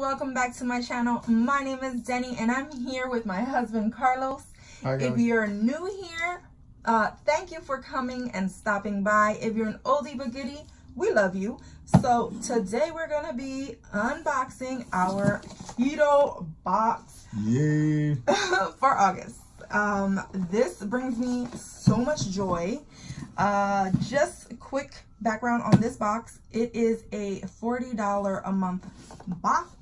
welcome back to my channel. My name is Deni and I'm here with my husband Carlos. Hi, if you're new here, uh, thank you for coming and stopping by. If you're an oldie but goodie, we love you. So today we're gonna be unboxing our keto box Yay. for August. Um, this brings me so much joy. Uh, just quick background on this box. It is a $40 a month box.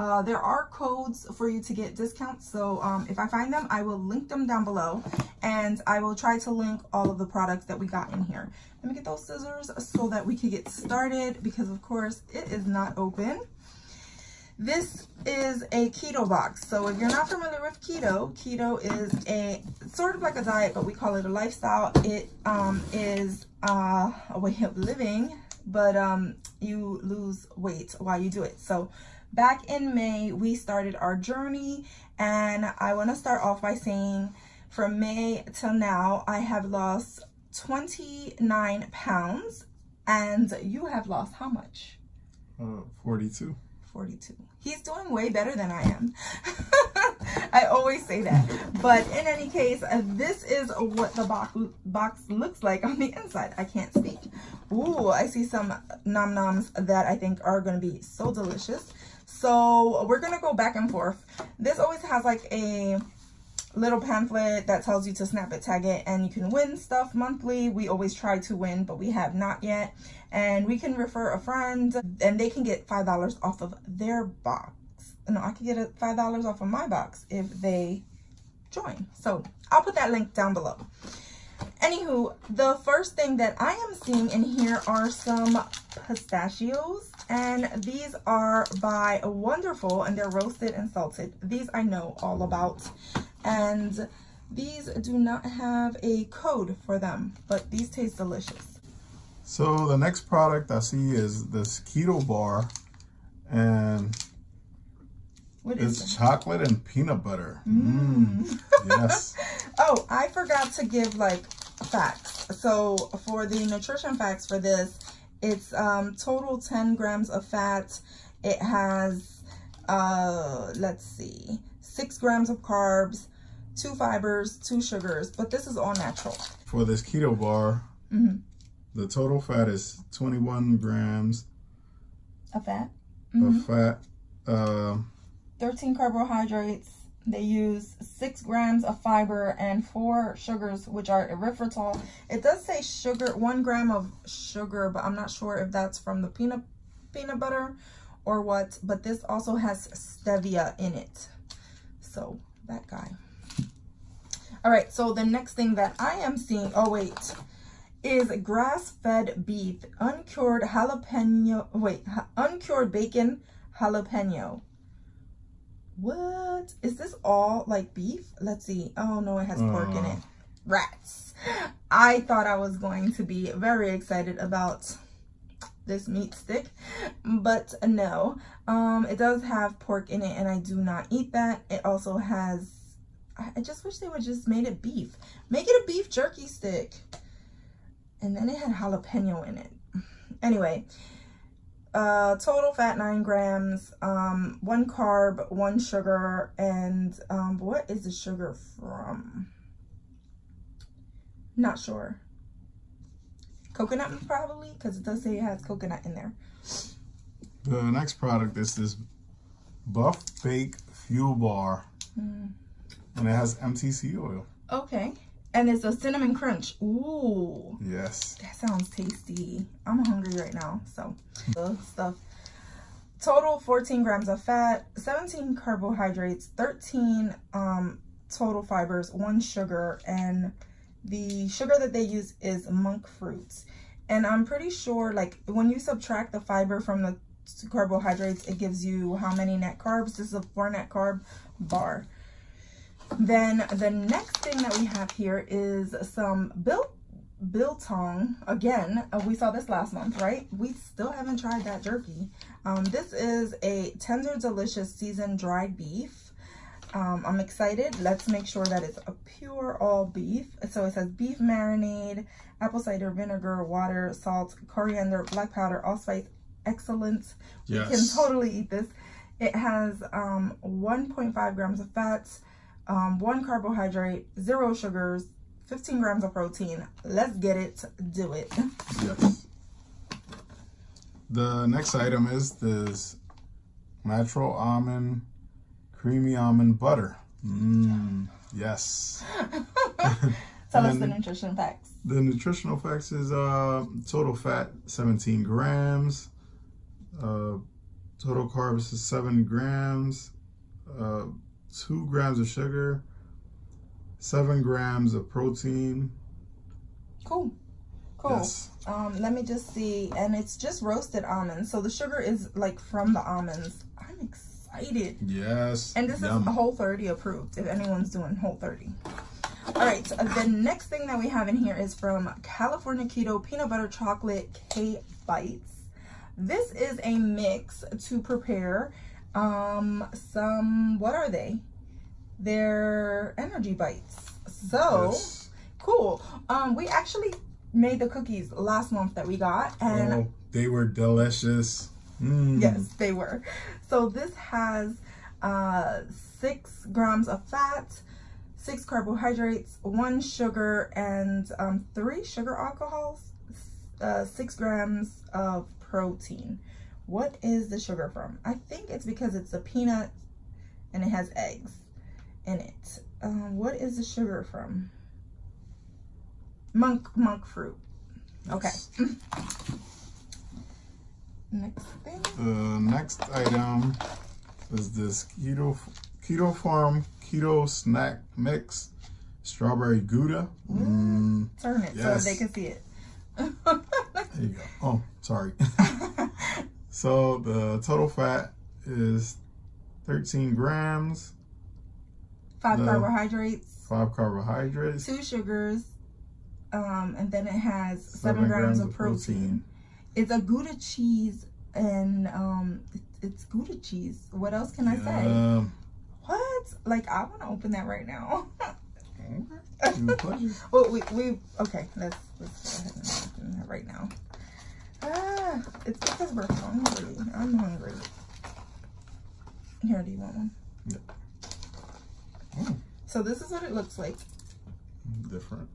Uh, there are codes for you to get discounts. So um, if I find them, I will link them down below. And I will try to link all of the products that we got in here. Let me get those scissors so that we can get started because of course it is not open. This is a keto box. So if you're not familiar with keto, keto is a sort of like a diet, but we call it a lifestyle. It um, is uh, a way of living, but um, you lose weight while you do it. So back in May, we started our journey and I want to start off by saying from May till now, I have lost 29 pounds and you have lost how much? Uh, 42. 42. He's doing way better than I am. I always say that. But in any case, uh, this is what the box, box looks like on the inside. I can't speak. Ooh, I see some nom noms that I think are going to be so delicious. So we're going to go back and forth. This always has like a little pamphlet that tells you to snap it, tag it, and you can win stuff monthly. We always try to win, but we have not yet. And we can refer a friend and they can get $5 off of their box. No, I can get a $5 off of my box if they join. So I'll put that link down below. Anywho, the first thing that I am seeing in here are some pistachios. And these are by Wonderful and they're roasted and salted. These I know all about and these do not have a code for them, but these taste delicious. So the next product I see is this keto bar and what is it's that? chocolate and peanut butter. Mmm. Mm. yes. Oh, I forgot to give like facts. So for the nutrition facts for this, it's um, total 10 grams of fat. It has, uh, let's see, six grams of carbs, two fibers, two sugars, but this is all natural. For this keto bar, mm -hmm. the total fat is 21 grams. Of fat? Mm -hmm. Of fat. Uh, 13 carbohydrates. They use six grams of fiber and four sugars, which are erythritol. It does say sugar, one gram of sugar, but I'm not sure if that's from the peanut peanut butter or what. But this also has stevia in it. So that guy. All right, so the next thing that I am seeing, oh wait, is grass-fed beef, uncured jalapeno, wait, uncured bacon jalapeno. What? Is this all like beef? Let's see. Oh no, it has pork in it. Rats. I thought I was going to be very excited about this meat stick, but no. Um, it does have pork in it and I do not eat that. It also has I just wish they would just made it beef. Make it a beef jerky stick. And then it had jalapeno in it. Anyway, uh, total fat 9 grams, um, 1 carb, 1 sugar, and um, what is the sugar from? Not sure. Coconut probably, because it does say it has coconut in there. The next product is this Buff Bake Fuel Bar. Mm. And it has MTC oil. Okay. And it's a cinnamon crunch. Ooh. Yes. That sounds tasty. I'm hungry right now. So, the stuff. Total 14 grams of fat, 17 carbohydrates, 13 um, total fibers, one sugar, and the sugar that they use is monk fruits. And I'm pretty sure, like, when you subtract the fiber from the carbohydrates, it gives you how many net carbs. This is a four net carb bar. Then the next thing that we have here is some Bill biltong. Again uh, we saw this last month right? We still haven't tried that jerky. Um, this is a tender delicious seasoned dried beef. Um, i'm excited. Let's make sure that it's a pure all beef. So it says beef marinade apple cider vinegar water salt coriander black powder allspice. Excellent. Yes. we can totally eat this. It has um, 1.5 grams of fats, um, one carbohydrate, zero sugars, 15 grams of protein. Let's get it, do it. Yes. The next item is this natural almond, creamy almond butter. Mmm, yes. Tell us the nutrition facts. The nutritional facts is uh total fat 17 grams, uh total carbs is 7 grams, uh 2 grams of sugar, 7 grams of protein. Cool. Cool. Yes. Um, let me just see. And it's just roasted almonds. So the sugar is like from the almonds. I'm excited. Yes. And this Yum. is Whole 30 approved if anyone's doing Whole 30. All right, so the next thing that we have in here is from Kalifornia Keto Peanut Butter Chocolate K Bites. This is a mix to prepare um some what are they? They're energy bites. So Yes. cool. Um we actually made the cookies last month that we got and Oh, they were delicious. Mm. Yes, they were. So this has uh, six grams of fat, six carbohydrates, one sugar, and um, three sugar alcohols, uh, six grams of protein. What is the sugar from? I think it's because it's a peanut and it has eggs in it. Um, what is the sugar from? Monk monk fruit. Okay. Next thing. The next item is this keto keto farm keto snack mix strawberry gouda. Mm, Turn it Yes. so they can see it. there you go. Oh, sorry. so the total fat is 13 grams, Five carbohydrates, five carbohydrates, two sugars, um, and then it has seven, seven grams, of protein. It's a Gouda cheese, and um, it's Gouda cheese. What else can I say? Um, What? Like I want to open that right now. okay. Your pleasure. well, we we okay. Let's let's go ahead and open that right now. Ah, it's because we're hungry. I'm hungry. Here, do you want one? Oh, So this is what it looks like. different.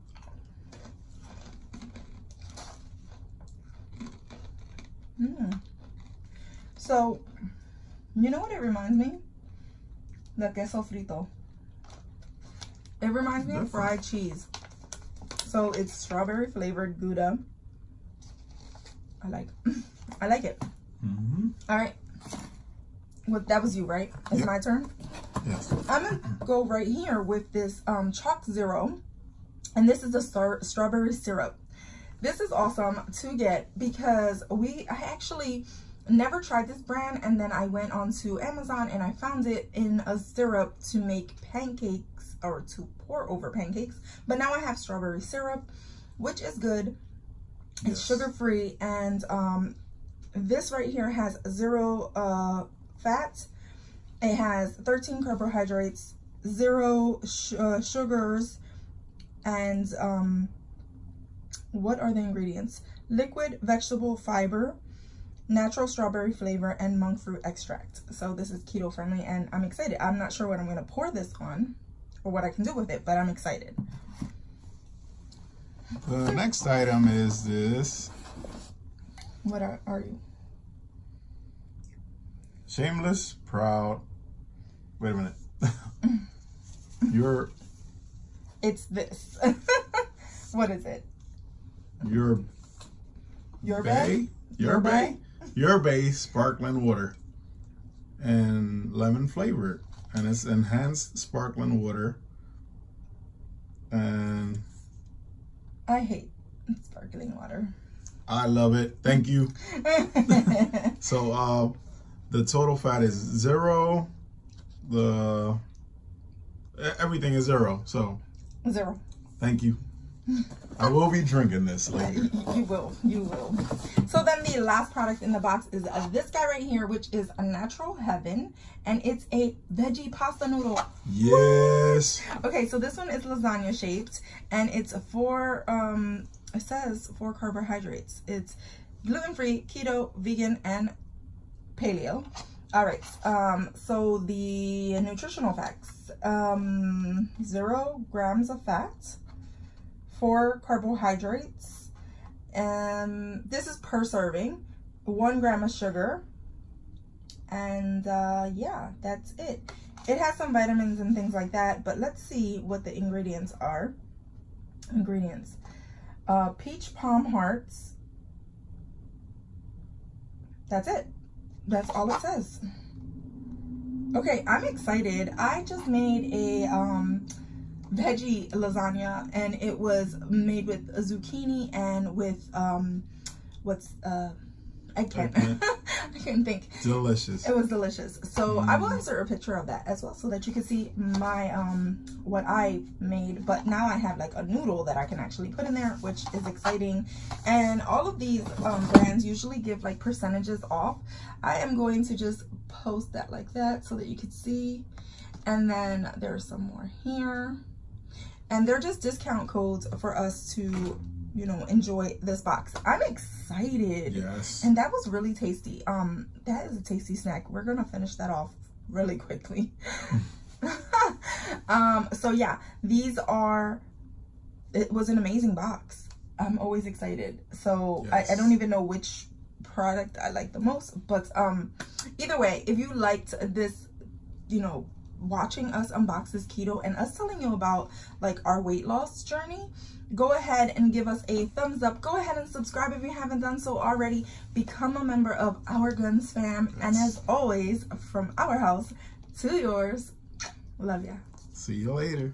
Mm. So, you know what it reminds me? The queso frito. It reminds me of fried cheese. So it's strawberry flavored Gouda. I like, I like it. hmm All right. Well, that was you, right? It's Yep. my turn. Yes. I'm gonna go right here with this um, ChocZero, and this is the star- strawberry syrup. This is awesome to get because we I actually never tried this brand, and then I went onto Amazon and I found it in a syrup to make pancakes or to pour over pancakes. But now I have strawberry syrup, which is good. It's Yes. sugar free, and um, this right here has zero uh, fat. It has 13 carbohydrates, zero sh- uh, sugars, and um, what are the ingredients? Liquid vegetable fiber, natural strawberry flavor, and monk fruit extract. So this is keto friendly, and I'm excited. I'm not sure what I'm gonna pour this on or what I can do with it, but I'm excited. The next item is this What are, are you? shameless, proud. Wait a minute. your It's this. what is it? your Yerbae, your Yerbae, your bay sparkling water and lemon flavored, and it's enhanced sparkling water. And I hate sparkling water. I love it. Thank you. So uh, the total fat is zero. The everything is zero. So Zero. thank you. I will be drinking this later. You will, you will. So then the last product in the box is uh, this guy right here, which is a natural heaven, and it's a veggie pasta noodle. Yes. Okay, so this one is lasagna shaped, and it's four. Um, it says four carbohydrates. It's gluten free, keto, vegan, and paleo. All right. Um, so the nutritional facts: um, zero grams of fat, four carbohydrates, and this is per serving. One gram of sugar, and uh, yeah, that's it. It has some vitamins and things like that, but let's see what the ingredients are. Ingredients: uh, peach palm hearts. That's it that's all it says. Okay, I'm excited. I just made a um, veggie lasagna and it was made with a zucchini and with um, what's uh, I can't. I can't think. Delicious. It was delicious. So mm. I will insert a picture of that as well so that you can see my um what I made. But now I have like a noodle that I can actually put in there, which is exciting. And all of these um, brands usually give like percentages off. I am going to just post that like that so that you can see. And then there's some more here. And they're just discount codes for us to you know, enjoy this box. I'm excited. Yes. And that was really tasty. Um, that is a tasty snack. We're gonna finish that off really quickly. um, so yeah, these are, it was an amazing box. I'm always excited. So yes. I, I don't even know which product I like the most, but um, either way, if you liked this, you know, watching us unbox this keto and us telling you about like our weight loss journey, go ahead and give us a thumbs up. Go ahead and subscribe if you haven't done so already. Become a member of our Gonz fam. Yes. And as always, from our house to yours, love ya. See you later.